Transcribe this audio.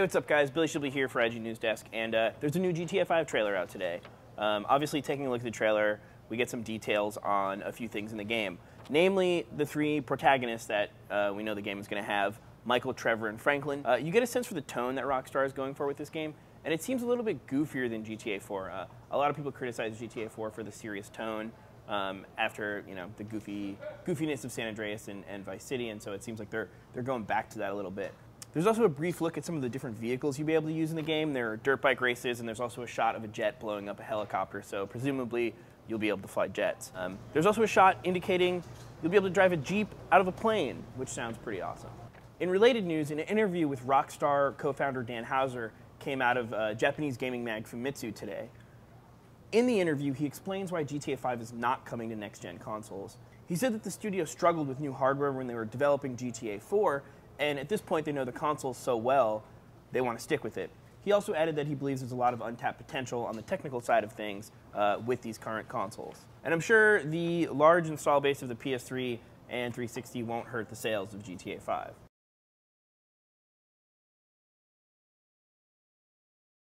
what's up, guys? Billy Shibley here for IG News Desk, and uh, there's a new GTA 5 trailer out today. Um, obviously, taking a look at the trailer, we get some details on a few things in the game, namely the three protagonists that uh, we know the game is going to have Michael, Trevor, and Franklin. Uh, you get a sense for the tone that Rockstar is going for with this game, and it seems a little bit goofier than GTA 4. Uh, a lot of people criticize GTA 4 for the serious tone. Um, after you know the goofy goofiness of San Andreas and, and Vice City, and so it seems like they're they're going back to that a little bit. There's also a brief look at some of the different vehicles you'll be able to use in the game. There are dirt bike races, and there's also a shot of a jet blowing up a helicopter, so presumably you'll be able to fly jets. Um, there's also a shot indicating you'll be able to drive a Jeep out of a plane, which sounds pretty awesome. In related news, an interview with Rockstar co-founder Dan Houser came out of uh, Japanese gaming mag Famitsu today. In the interview, he explains why GTA 5 is not coming to next-gen consoles. He said that the studio struggled with new hardware when they were developing GTA 4, and at this point, they know the console so well, they want to stick with it. He also added that he believes there's a lot of untapped potential on the technical side of things uh, with these current consoles. And I'm sure the large install base of the PS3 and 360 won't hurt the sales of GTA 5.